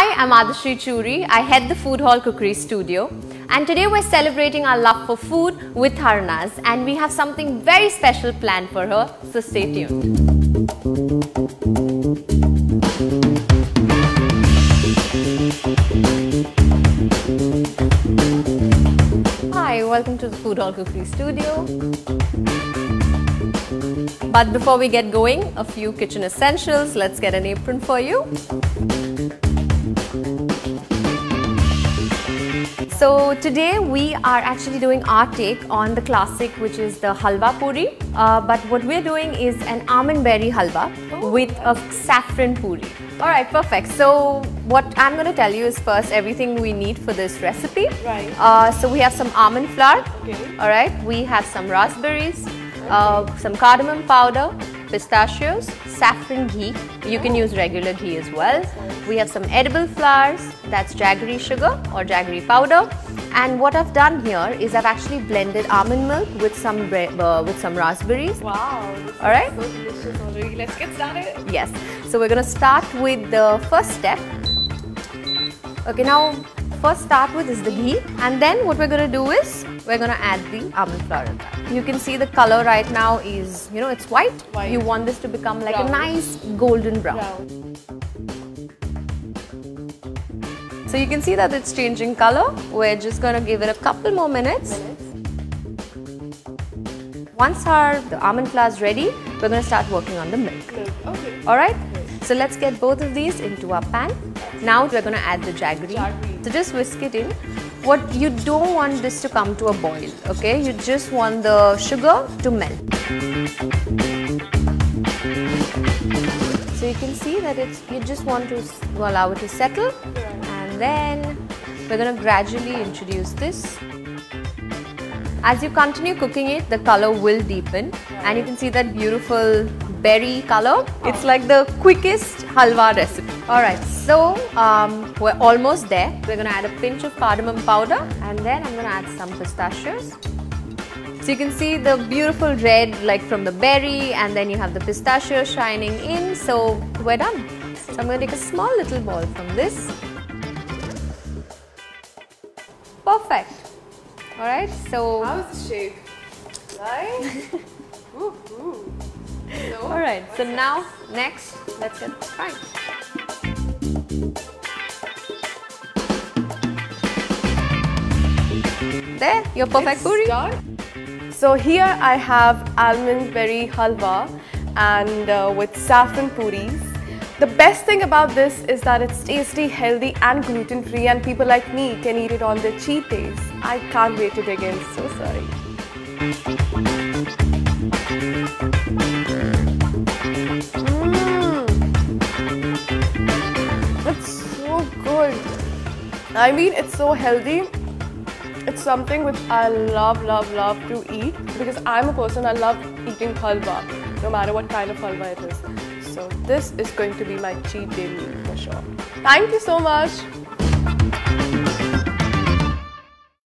Hi, I'm Adashri Churi. I head the Food Hall Cookery Studio. And today we're celebrating our love for food with Harnaaz and we have something very special planned for her, so stay tuned. Hi, welcome to the Food Hall Cookery Studio. But before we get going, a few kitchen essentials. Let's get an apron for you. So today we are actually doing our take on the classic which is the halwa puri. Uh, but what we're doing is an almond berry halwa with a saffron puri. Alright, perfect. So what I'm going to tell you is first everything we need for this recipe. Right. Uh, so we have some almond flour. Okay. Alright, we have some raspberries, uh, some cardamom powder, pistachios, saffron ghee. You can use regular ghee as well. We have some edible flowers, that's jaggery sugar or jaggery powder. And what I've done here is I've actually blended almond milk with some uh, with some raspberries. Wow. All right. So delicious already. Let's get started. Yes. So we're going to start with the first step. Okay, now first start with is the ghee and then what we're going to do is we're going to add the almond flour in that. You can see the color right now is, you know, it's white. White. You want this to become like a nice golden brown. Brown. So you can see that it's changing color. We're just going to give it a couple more minutes. Minutes. Once our the almond flour is ready, we're going to start working on the milk. Milk. Okay. Alright? So let's get both of these into our pan. Now we're going to add the jaggery. Jaggery. So just whisk it in. What you don't want this to come to a boil, okay? You just want the sugar to melt. So you can see that it's you just want to allow it to settle and then we're going to gradually introduce this. As you continue cooking it, the color will deepen and you can see that beautiful berry color. It's like the quickest halwa recipe. Alright, so um, we're almost there. We're going to add a pinch of cardamom powder and then I'm going to add some pistachios. So you can see the beautiful red like from the berry and then you have the pistachio shining in. So we're done. So I'm going to take a small little ball from this. Perfect. Alright, so How is the shape? Nice. ooh, ooh. So, Alright, so now next let's get fried. There, your perfect puri. So here I have almond berry halwa and uh, with saffron puris. The best thing about this is that it's tasty, healthy and gluten free and people like me can eat it on their cheat days. I can't wait to dig in. So sorry. I mean, it's so healthy. It's something which I love, love, love to eat because I'm a person I love eating halwa, no matter what kind of halwa it is. So this is going to be my cheat day meal for sure. Thank you so much.